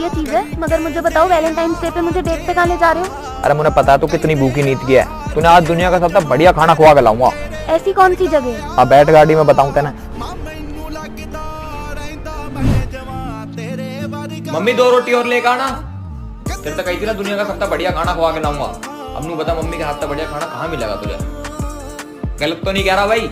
ये चीज़ है मगर मुझे बताओ वैलेंटाइन डे पे मुझे डेट पे खाने जा रहे हो? अरे मुझे पता तो कितनी भूखी नीत की है। तूने आज दुनिया का सबसे बढ़िया खाना खुआ के लाऊँगा। ऐसी कौन सी जगह अब हाँ, बैठ गाड़ी में बताऊँ तेना। मम्मी दो रोटी और लेकर आना। फिर तक कही थी ना दुनिया का सबसे बढ़िया खाना खुआ के लाऊँगा। अब नहीं बता मम्मी के हाथ से बढ़िया खाना कहाँ मिलेगा तुझे। गलत तो नहीं कह रहा भाई।